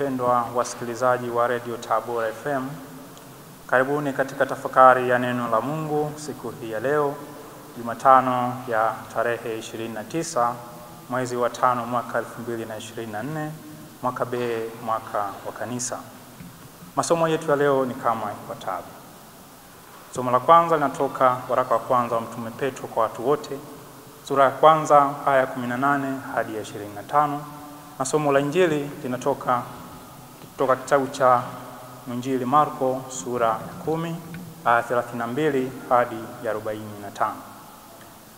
Wapendwa wasikilizaji wa redio Tabora FM, karibuni katika tafakari ya neno la Mungu siku hii ya leo Jumatano ya tarehe 29 mwezi wa tano mwaka 2024 mwaka B mwaka wa Kanisa. Masomo yetu ya leo ni kama ifuatavyo. Somo la kwanza linatoka waraka wa kwanza wa Mtume Petro kwa watu wote sura ya kwanza aya 18 hadi ya 25 na somo la Injili linatoka kutoka kitabu cha Mwinjili Marko sura ya kumi aya 32 hadi ya 45.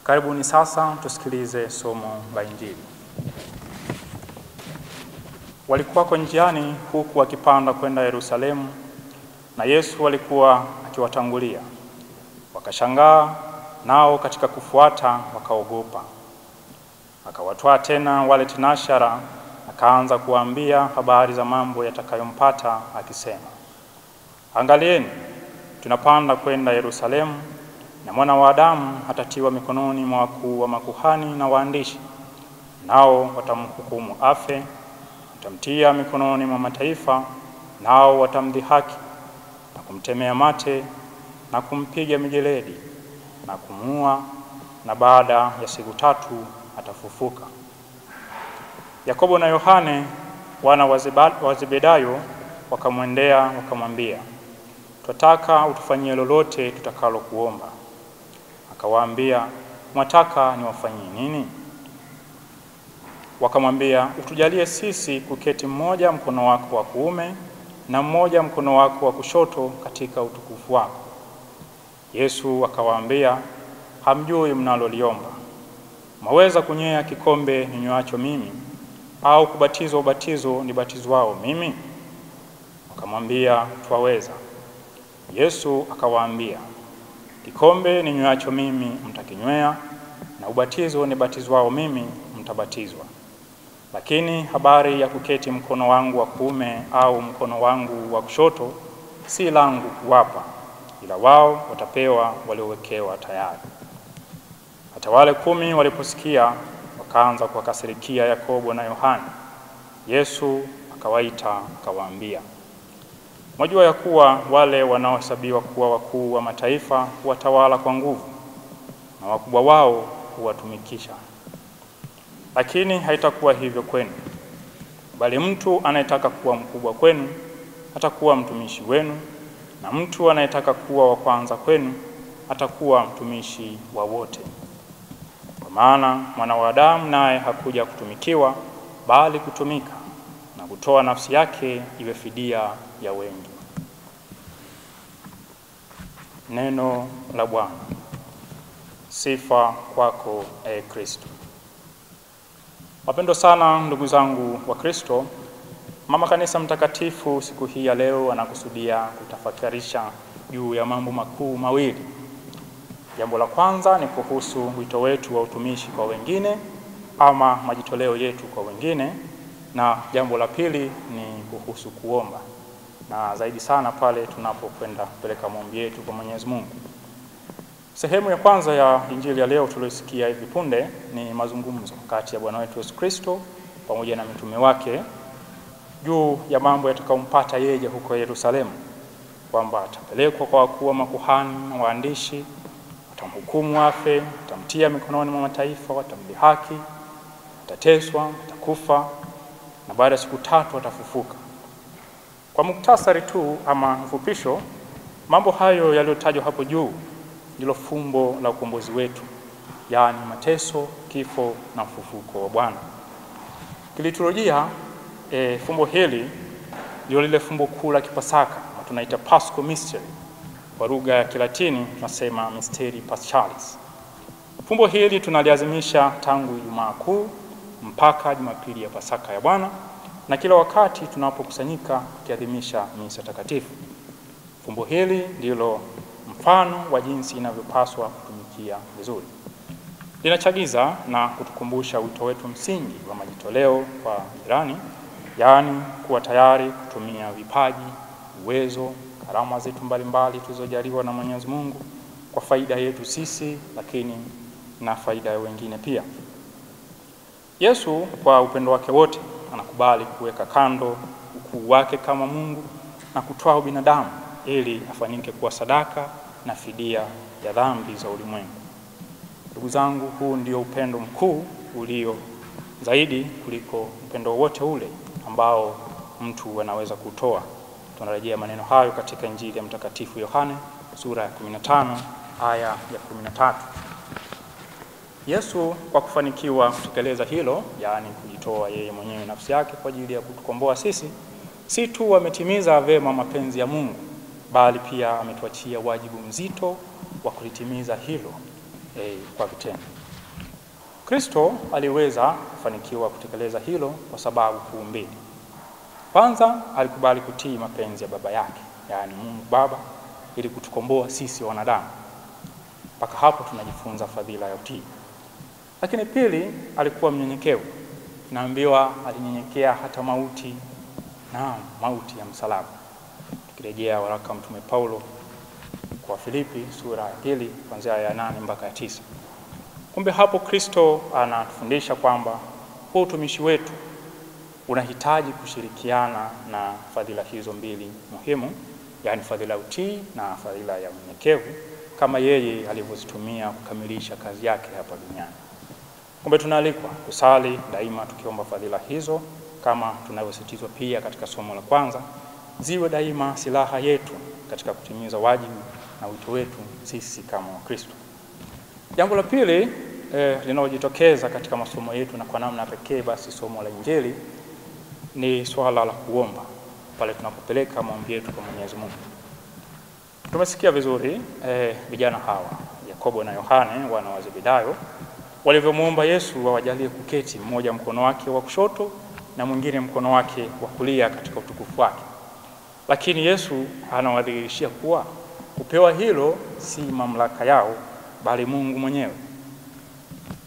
Karibuni sasa tusikilize somo la Injili. Walikuwako njiani huku wakipanda kwenda Yerusalemu, na Yesu alikuwa akiwatangulia. Wakashangaa, nao katika kufuata wakaogopa. Akawatwaa tena wale tenashara, akaanza kuwaambia habari za mambo yatakayompata, akisema, Angalieni, tunapanda kwenda Yerusalemu, na mwana wa Adamu atatiwa mikononi mwa wakuu wa makuhani na waandishi, nao watamhukumu afe, watamtia mikononi mwa mataifa, nao watamdhihaki na kumtemea mate na kumpiga mijeledi na kumua na baada ya siku tatu atafufuka. Yakobo na Yohane wana wa Zebedayo wakamwendea wakamwambia, twataka utufanyie lolote tutakalo kuomba. Akawaambia, mwataka niwafanyie nini? Wakamwambia, utujalie sisi kuketi mmoja mkono wako wa kuume na mmoja mkono wako wa kushoto katika utukufu wako. Yesu akawaambia, hamjui mnaloliomba. Mwaweza kunywea kikombe ninywacho mimi, au kubatizwa ubatizo nibatizwao mimi? Wakamwambia, twaweza. Yesu akawaambia, kikombe ni ninywacho mimi mtakinywea, na ubatizo nibatizwao mimi mtabatizwa. Lakini habari ya kuketi mkono wangu wa kuume au mkono wangu wa kushoto si langu kuwapa, ila wao watapewa waliowekewa tayari. Hata wale kumi waliposikia wakaanza kuwakasirikia Yakobo na Yohana. Yesu akawaita akawaambia, mwajua ya kuwa wale wanaohesabiwa kuwa wakuu wa mataifa huwatawala kwa nguvu, na wakubwa wao huwatumikisha. Lakini haitakuwa hivyo kwenu, bali mtu anayetaka kuwa mkubwa kwenu atakuwa mtumishi wenu, na mtu anayetaka kuwa wa kwanza kwenu atakuwa mtumishi wa wote. Maana mwana wa Adamu naye hakuja kutumikiwa, bali kutumika na kutoa nafsi yake iwe fidia ya wengi. Neno la Bwana. Sifa kwako, e Kristo. Wapendwa sana ndugu zangu wa Kristo, Mama Kanisa Mtakatifu siku hii ya leo anakusudia kutafakarisha juu ya mambo makuu mawili. Jambo la kwanza ni kuhusu wito wetu wa utumishi kwa wengine ama majitoleo yetu kwa wengine, na jambo la pili ni kuhusu kuomba, na zaidi sana pale tunapokwenda kupeleka maombi yetu kwa Mwenyezi Mungu. Sehemu ya kwanza ya Injili ya leo tuliyosikia hivi punde ni mazungumzo kati ya Bwana wetu Yesu Kristo pamoja na mitume wake juu ya mambo yatakayompata yeye huko Yerusalemu, kwamba atapelekwa kwa wakuu wa makuhani na waandishi, watamhukumu afe, watamtia mikononi mwa mataifa, watamdhihaki, atateswa, atakufa na baada ya siku tatu watafufuka. Kwa muktasari tu ama mfupisho, mambo hayo yaliyotajwa hapo juu ndilo fumbo la ukombozi wetu, yaani mateso, kifo na mfufuko wa Bwana. Kiliturujia e, fumbo hili ndio lile fumbo kuu la Kipasaka na tunaita Paschal Mystery. Kwa lugha ya Kilatini tunasema Mysteri Paschalis. Fumbo hili tunaliazimisha tangu Ijumaa Kuu mpaka Jumapili ya Pasaka ya Bwana na kila wakati tunapokusanyika tukiadhimisha misa takatifu. Fumbo hili ndilo mfano wa jinsi inavyopaswa kutumikia vizuri. Linachagiza na kutukumbusha wito wetu msingi wa majitoleo kwa jirani, yaani kuwa tayari kutumia vipaji, uwezo, karama zetu mbalimbali tulizojaliwa na Mwenyezi Mungu kwa faida yetu sisi, lakini na faida ya wengine pia. Yesu kwa upendo wake wote anakubali kuweka kando ukuu wake kama Mungu na kutoa ubinadamu ili afanyike kuwa sadaka na fidia ya dhambi za ulimwengu. Ndugu zangu, huu ndio upendo mkuu ulio zaidi kuliko upendo wote ule ambao mtu anaweza kutoa. Tunarejea maneno hayo katika Injili ya Mtakatifu Yohane sura ya 15 aya ya 13. Yesu kwa kufanikiwa kutekeleza hilo, yaani kujitoa yeye mwenyewe nafsi yake kwa ajili ya kutukomboa sisi, si tu ametimiza vema mapenzi ya Mungu, bali pia ametuachia wajibu mzito wa kulitimiza hilo eh, kwa vitendo. Kristo aliweza kufanikiwa kutekeleza hilo kwa sababu kuu mbili. Kwanza, alikubali kutii mapenzi ya Baba yake, yaani Mungu Baba, ili kutukomboa sisi wanadamu. Mpaka hapo tunajifunza fadhila ya utii. Lakini pili, alikuwa mnyenyekevu. naambiwa alinyenyekea hata mauti, naam, mauti ya msalaba. Tukirejea waraka Mtume Paulo kwa Filipi sura ya pili kuanzia ya nane mpaka ya tisa. Kumbe hapo Kristo anatufundisha kwamba huu utumishi wetu unahitaji kushirikiana na fadhila hizo mbili muhimu, yaani fadhila ya utii na fadhila ya unyenyekevu, kama yeye alivyozitumia kukamilisha kazi yake hapa duniani. Kumbe tunaalikwa kusali daima tukiomba fadhila hizo, kama tunavyositizwa pia katika somo la kwanza, ziwe daima silaha yetu katika kutimiza wajibu na wito wetu sisi kama Wakristo. Jambo la pili eh, linalojitokeza katika masomo yetu na kwa namna pekee basi somo la Injili ni swala la kuomba pale tunapopeleka maombi yetu kwa Mwenyezi Mungu. Tumesikia vizuri eh, vijana hawa Yakobo na Yohane wana wa Zebedayo walivyomwomba Yesu wawajalie kuketi, mmoja mkono wake wa kushoto na mwingine mkono wake wa kulia katika utukufu wake. Lakini Yesu anawadhihirishia kuwa kupewa hilo si mamlaka yao, bali Mungu mwenyewe.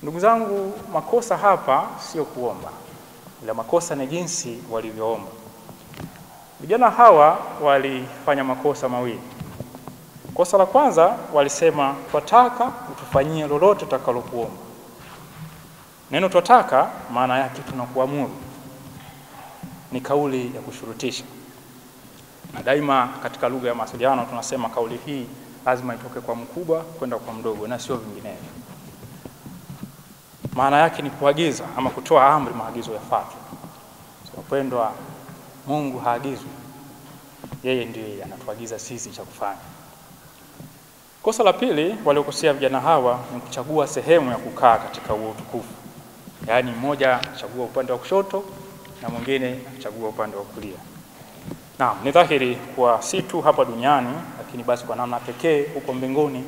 Ndugu zangu, makosa hapa sio kuomba, ila makosa ni jinsi walivyoomba. Vijana hawa walifanya makosa mawili. Kosa la kwanza, walisema twataka utufanyie lolote utakalokuomba. Neno twataka maana yake tunakuamuru, ni kauli ya kushurutisha, na daima katika lugha ya mawasiliano tunasema kauli hii lazima itoke kwa mkubwa kwenda kwa mdogo na sio vinginevyo. Maana yake ni kuagiza ama kutoa amri, maagizo yafuatwe. Wapendwa, Mungu haagizwi, yeye ndiye anatuagiza sisi cha kufanya. Kosa la pili waliokosea vijana hawa ni kuchagua sehemu ya kukaa katika huo utukufu, yaani mmoja achagua upande wa kushoto na mwingine achagua upande wa kulia. Naam, ni dhahiri kuwa si tu hapa duniani, lakini basi kwa namna pekee huko mbinguni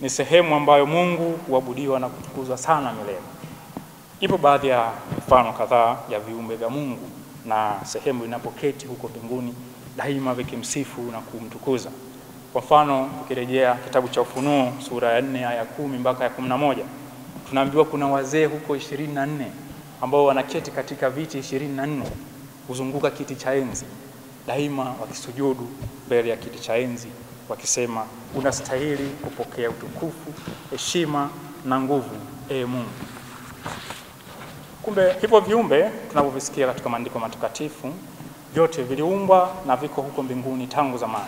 ni sehemu ambayo Mungu huabudiwa na kutukuzwa sana milele. Ipo baadhi ya mifano kadhaa ya viumbe vya Mungu na sehemu inapoketi huko mbinguni daima vikimsifu na kumtukuza. Kwa mfano, tukirejea kitabu cha Ufunuo sura ya nne aya kumi mpaka ya kumi na moja tunaambiwa kuna wazee huko ishirini na nne ambao wanaketi katika viti ishirini na nne kuzunguka kiti cha enzi daima wakisujudu mbele ya kiti cha enzi wakisema, unastahili kupokea utukufu, heshima na nguvu, e Mungu. Kumbe hivyo viumbe tunavyovisikia katika maandiko matakatifu vyote viliumbwa na viko huko mbinguni tangu zamani.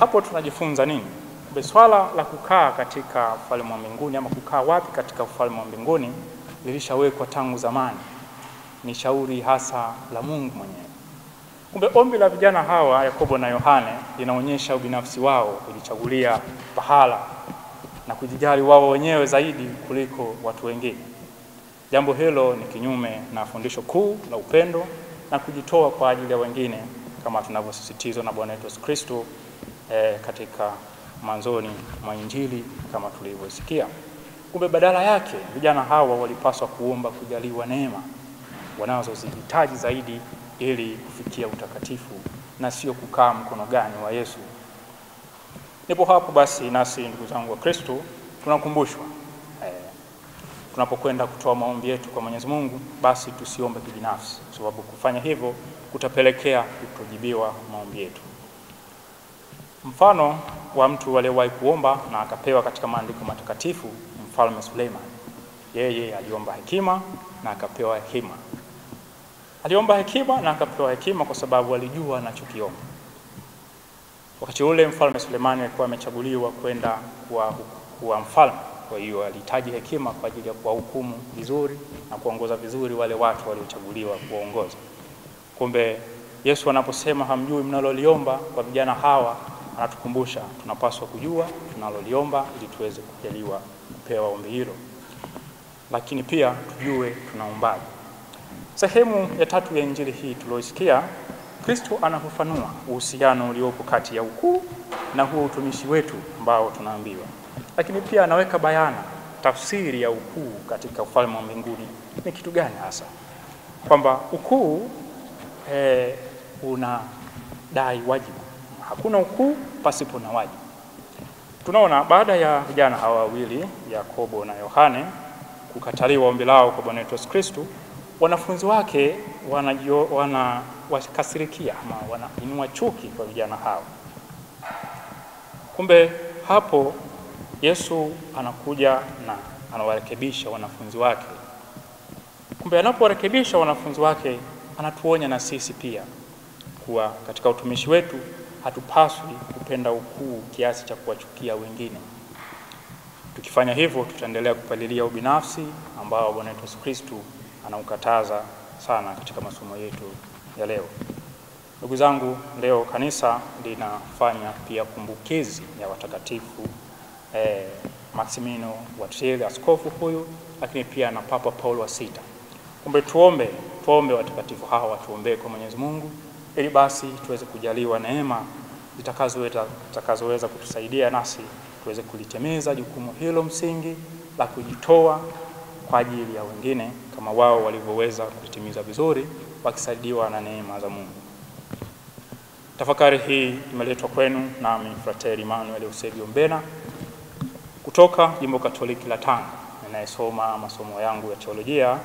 Hapo tunajifunza nini? Kumbe swala la kukaa katika ufalme wa mbinguni ama kukaa wapi katika ufalme wa mbinguni lilishawekwa tangu zamani, ni shauri hasa la Mungu mwenyewe. Kumbe ombi la vijana hawa Yakobo na Yohane linaonyesha ubinafsi wao, kujichagulia pahala na kujijali wao wenyewe zaidi kuliko watu wengine. Jambo hilo ni kinyume na fundisho kuu la upendo na kujitoa kwa ajili ya wengine kama tunavyosisitizwa na Bwana Yesu Kristo eh, katika mwanzoni mwa Injili kama tulivyosikia. Kumbe badala yake vijana hawa walipaswa kuomba kujaliwa neema wanazozihitaji zaidi ili kufikia utakatifu na sio kukaa mkono gani wa Yesu. Nipo hapo basi, nasi ndugu zangu wa Kristo tunakumbushwa tunapokwenda kutoa maombi yetu kwa Mwenyezi Mungu, basi tusiombe kibinafsi, kwa sababu kufanya hivyo kutapelekea kutojibiwa maombi yetu. Mfano wa mtu aliyewahi kuomba na akapewa katika maandiko matakatifu, mfalme Suleiman. Yeye aliomba hekima na akapewa hekima. Aliomba hekima na akapewa hekima kwa sababu alijua anachokiomba. Wakati ule mfalme Suleimani alikuwa amechaguliwa kwenda kuwa, kuwa mfalme. Kwa hiyo alihitaji hekima kwa ajili ya kuwahukumu vizuri na kuongoza vizuri wale watu waliochaguliwa kuwaongoza. Kumbe Yesu anaposema hamjui mnaloliomba kwa vijana hawa, anatukumbusha tunapaswa kujua tunaloliomba ili tuweze kujaliwa kupewa ombi hilo, lakini pia tujue tunaombaje. Sehemu ya tatu ya injili hii tulioisikia, Kristo anafafanua uhusiano uliopo kati ya ukuu na huo utumishi wetu ambao tunaambiwa, lakini pia anaweka bayana tafsiri ya ukuu katika ufalme wa mbinguni ni kitu gani hasa, kwamba ukuu eh, unadai wajibu. Hakuna ukuu pasipo na wajibu. Tunaona baada ya vijana hawa wawili Yakobo na Yohane kukataliwa ombi lao kwa Bwana wetu Yesu Kristo, wanafunzi wake wanawakasirikia wana ama wanainua chuki kwa vijana hao. Kumbe hapo Yesu anakuja na anawarekebisha wanafunzi wake. Kumbe anapowarekebisha wanafunzi wake, anatuonya na sisi pia kuwa katika utumishi wetu hatupaswi kupenda ukuu kiasi cha kuwachukia wengine. Tukifanya hivyo, tutaendelea kupalilia ubinafsi ambao Bwana wetu Yesu Kristo anaukataza sana katika masomo yetu ya leo. Ndugu zangu, leo kanisa linafanya pia kumbukizi ya watakatifu eh, Maximino wa Trier, askofu huyu, lakini pia na Papa paul wa sita. Kumbe tuombe, tuombe watakatifu hawa watuombee kwa Mwenyezi Mungu ili basi tuweze kujaliwa neema zitakazoweza zitakazoweza kutusaidia nasi tuweze kulitimiza jukumu hilo msingi la kujitoa kwa ajili ya wengine kama wao walivyoweza kulitimiza vizuri wakisaidiwa na neema za Mungu. Tafakari hii imeletwa kwenu nami Frateri Manuel Eusebio Mbena kutoka Jimbo Katoliki la Tanga, ninayesoma masomo yangu ya teolojia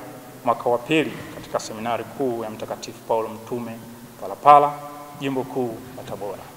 mwaka wa pili katika seminari kuu ya Mtakatifu Paulo Mtume Palapala, Jimbo Kuu la Tabora.